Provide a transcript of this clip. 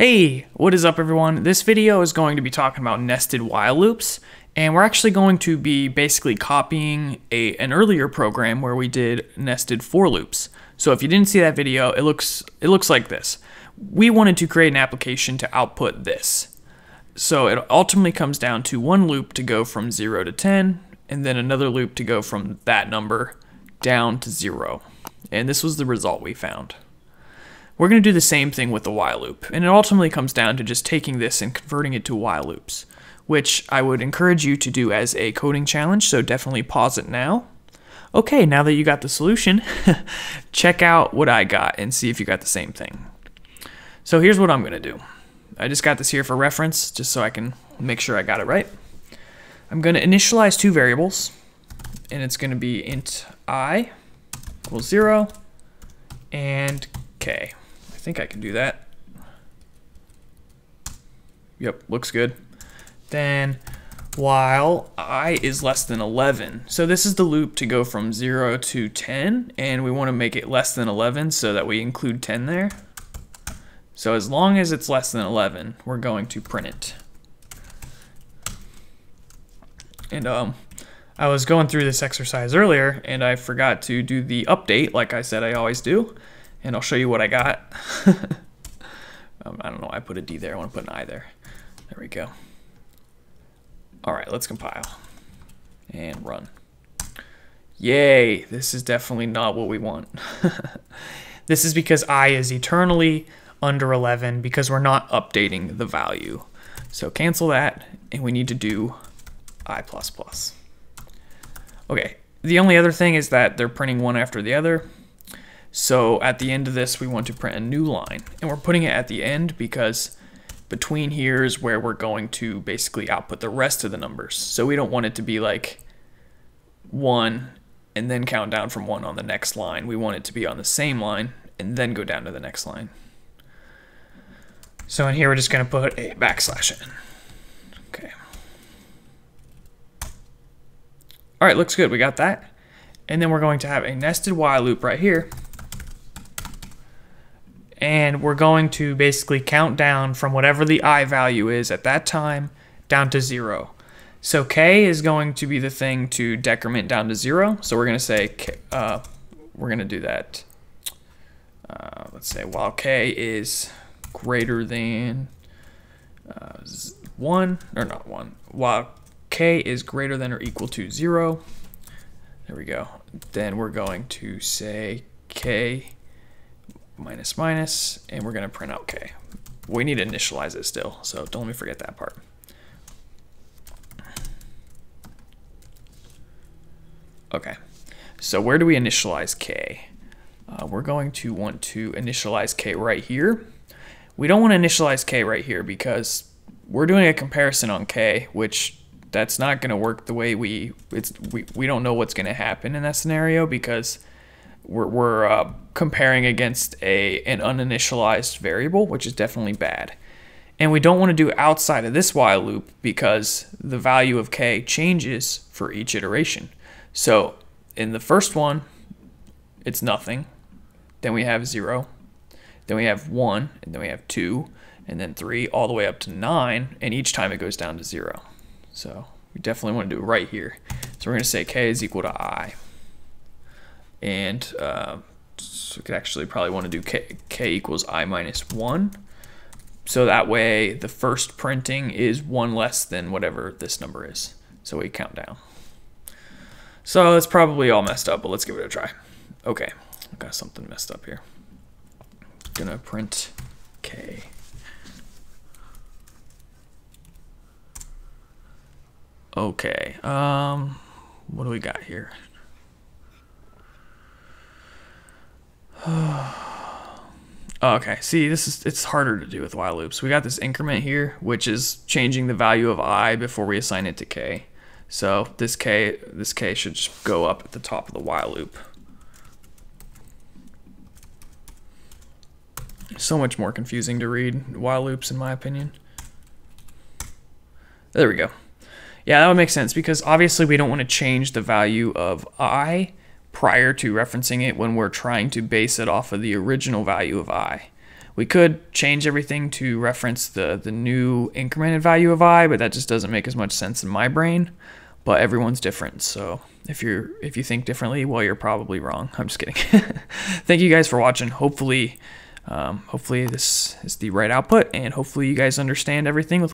Hey, what is up everyone? This video is going to be talking about nested while loops, and we're actually going to be basically copying a, an earlier program where we did nested for loops. So if you didn't see that video, it looks, it looks like this. We wanted to create an application to output this. So it ultimately comes down to one loop to go from 0 to 10, and then another loop to go from that number down to 0. And this was the result we found. We're going to do the same thing with the while loop, and it ultimately comes down to just taking this and converting it to while loops, which I would encourage you to do as a coding challenge, so definitely pause it now. Okay, now that you got the solution, check out what I got and see if you got the same thing. So here's what I'm going to do. I just got this here for reference, just so I can make sure I got it right. I'm going to initialize two variables, and it's going to be int i equals 0 and k think I can do that. Yep, looks good. Then while i is less than 11. So this is the loop to go from 0 to 10, and we want to make it less than 11 so that we include 10 there. So as long as it's less than 11, we're going to print it. And um, I was going through this exercise earlier, and I forgot to do the update like I said I always do and I'll show you what I got. um, I don't know I put a D there. I want to put an I there. There we go. All right, let's compile and run. Yay, this is definitely not what we want. this is because I is eternally under 11 because we're not updating the value. So cancel that, and we need to do I++. Plus. Okay, the only other thing is that they're printing one after the other. So at the end of this, we want to print a new line. And we're putting it at the end because between here is where we're going to basically output the rest of the numbers. So we don't want it to be like 1 and then count down from 1 on the next line. We want it to be on the same line and then go down to the next line. So in here, we're just going to put a backslash n. Okay. All right, looks good. We got that. And then we're going to have a nested while loop right here and we're going to basically count down from whatever the i value is at that time down to zero. So k is going to be the thing to decrement down to zero. So we're going to say, uh, we're going to do that. Uh, let's say while k is greater than uh, 1, or not 1, while k is greater than or equal to 0, there we go, then we're going to say k minus minus, and we're going to print out k. We need to initialize it still, so don't let me forget that part. Okay, so where do we initialize k? Uh, we're going to want to initialize k right here. We don't want to initialize k right here because we're doing a comparison on k, which that's not going to work the way we it's we, we don't know what's going to happen in that scenario because we're, we're uh, comparing against a an uninitialized variable, which is definitely bad. And we don't want to do outside of this while loop because the value of k changes for each iteration. So in the first one, it's nothing. Then we have 0. Then we have 1. And then we have 2. And then 3 all the way up to 9. And each time it goes down to 0. So we definitely want to do it right here. So we're going to say k is equal to i and uh, so we could actually probably want to do k, k equals i minus 1. So that way the first printing is 1 less than whatever this number is. So we count down. So it's probably all messed up, but let's give it a try. Okay, I got something messed up here. Gonna print k. Okay, um, what do we got here? Oh, okay, see, this is it's harder to do with while loops. We got this increment here, which is changing the value of i before we assign it to k. So this k, this k should just go up at the top of the while loop. So much more confusing to read while loops, in my opinion. There we go. Yeah, that would make sense because obviously we don't want to change the value of i prior to referencing it when we're trying to base it off of the original value of i. We could change everything to reference the, the new incremented value of i, but that just doesn't make as much sense in my brain. But everyone's different, so if you're if you think differently, well, you're probably wrong. I'm just kidding. Thank you guys for watching. Hopefully, um, hopefully this is the right output, and hopefully you guys understand everything with